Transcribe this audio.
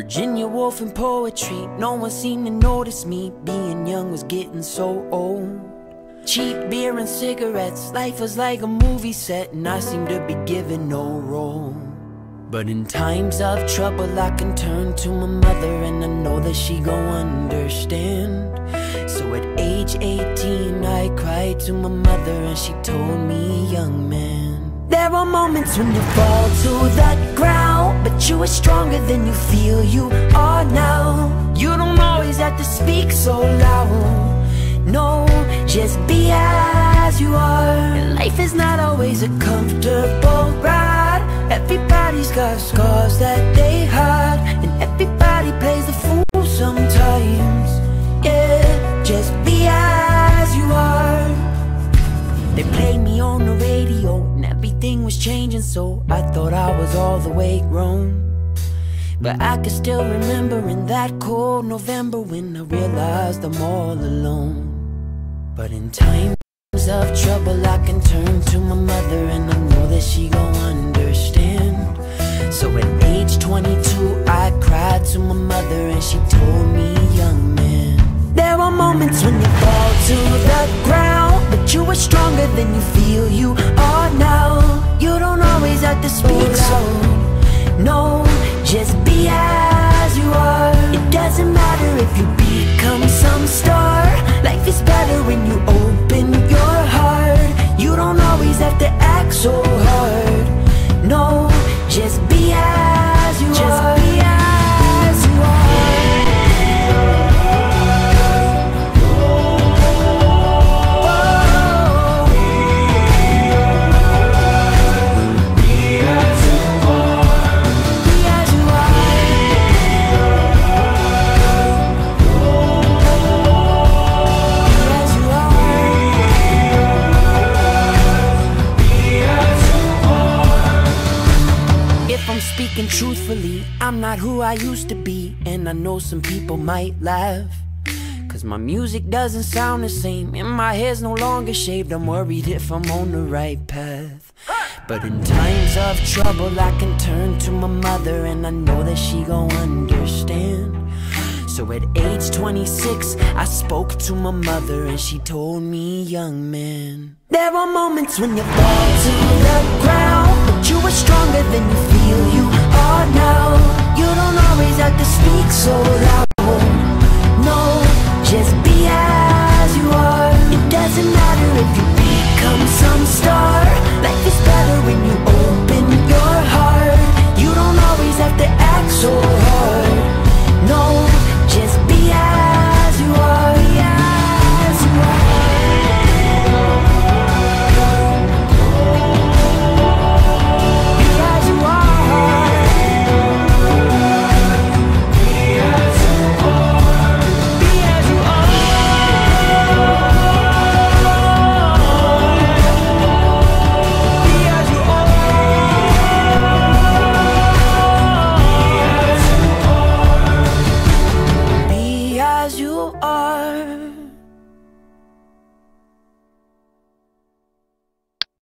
Virginia Woolf and poetry, no one seemed to notice me. Being young was getting so old. Cheap beer and cigarettes, life was like a movie set, and I seemed to be given no role. But in times of trouble, I can turn to my mother, and I know that she gon' understand. So at age 18, I cried to my mother, and she told me, young man. There are moments when you fall to the ground, you are stronger than you feel you are now. You don't always have to speak so loud. No, just be as you are. Life is not always a comfortable ride. Everybody's got scars that they hide, and everybody plays the fool everything was changing, so I thought I was all the way grown. But I can still remember in that cold November when I realized I'm all alone. But in times of trouble, I can turn to my mother, and I know that she gon' understand. So at age 22, I cried to my mother, and she told me, young man. There are moments when you fall to the ground, but you are stronger than you feel you are now. Always have to speak so. No, just be as you are. It doesn't matter if you become some star. Speaking truthfully, I'm not who I used to be. And I know some people might laugh. Cause my music doesn't sound the same. And my hair's no longer shaved. I'm worried if I'm on the right path. But in times of trouble, I can turn to my mother. And I know that she gon' understand. So at age 26, I spoke to my mother and she told me, young man. There are moments when you fall to the ground,